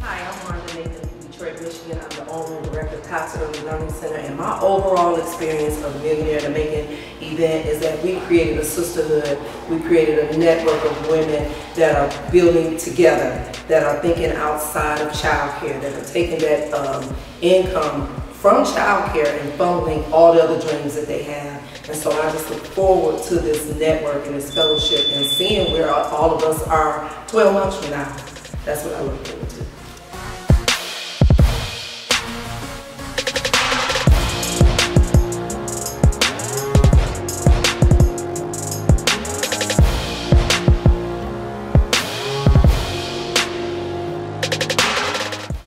Hi, I'm Marla Nathan from Detroit, Michigan. I'm the owner and director of Cox Early Learning Center. And my overall experience of Millionaire to Making event is that we created a sisterhood. We created a network of women that are building together, that are thinking outside of childcare, that are taking that um, income from childcare and funneling all the other dreams that they have. And so I just look forward to this network and this fellowship and seeing where all of us are 12 months from now. That's what I look forward to.